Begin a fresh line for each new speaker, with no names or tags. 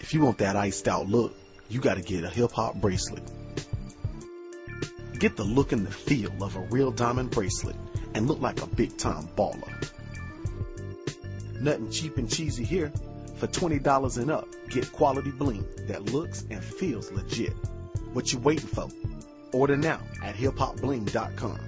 If you want that iced out look, you gotta get a hip hop bracelet. Get the look and the feel of a real diamond bracelet and look like a big time baller. Nothing cheap and cheesy here. For $20 and up, get quality bling that looks and feels legit. What you waiting for? Order now at hiphopbling.com.